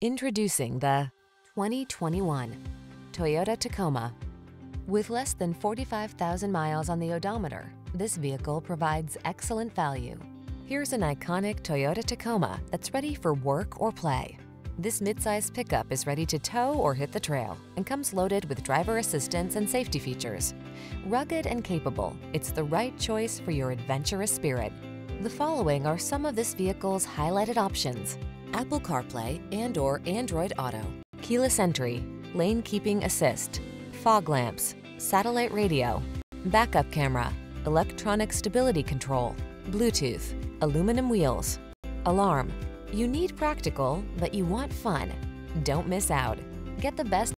Introducing the 2021 Toyota Tacoma. With less than 45,000 miles on the odometer, this vehicle provides excellent value. Here's an iconic Toyota Tacoma that's ready for work or play. This midsize pickup is ready to tow or hit the trail and comes loaded with driver assistance and safety features. Rugged and capable, it's the right choice for your adventurous spirit. The following are some of this vehicle's highlighted options. Apple CarPlay and or Android Auto, keyless entry, lane keeping assist, fog lamps, satellite radio, backup camera, electronic stability control, Bluetooth, aluminum wheels, alarm. You need practical, but you want fun. Don't miss out. Get the best